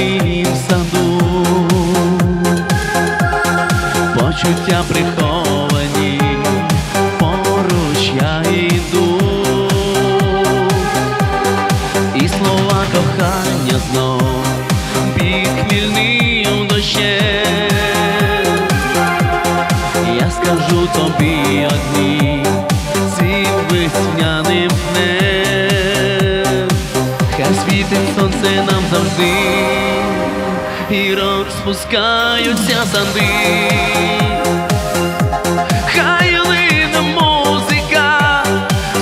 у міськім саду, почуття приховані, поруч я йду, і слова кохання знов під хмільним дощем. Я скажу тобі одні цим весняним днем, світить сонце нам завжди, і розпускаються санди. Хай лине музика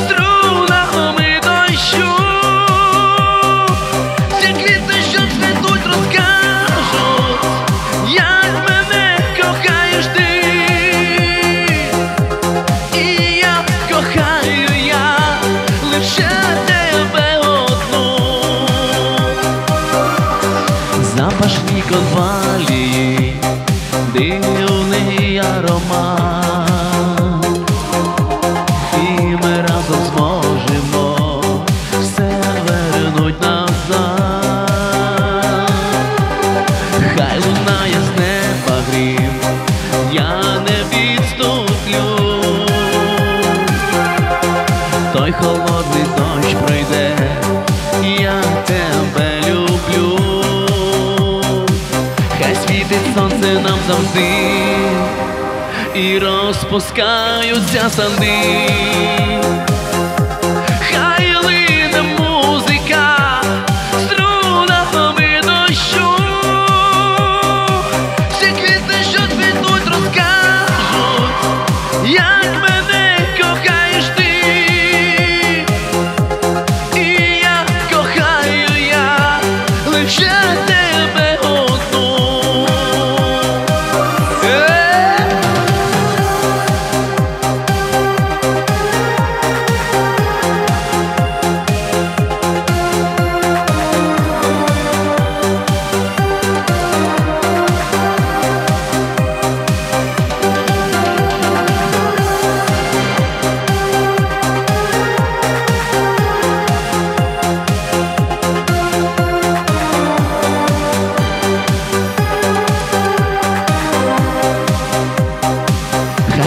струнами дощу, ці квіти, що цвітуть, розкажуть, як мене кохаєш ти, і я кохаю я лише тебе конвалії, дивний аромат, і ми разом зможемо все вернуть назад. Хай лунає з неба грім, я не відступлю. Той холодний дощ пройде, світить сонце нам завжди і розпускаються санди.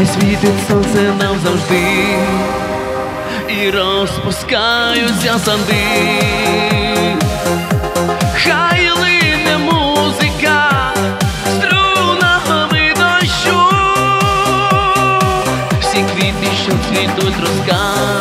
Хай світить сонце нам завжди і розпускаються санди. Хай лине музика струнами дощу. Всі квіти, що цвітуть, розкажуть.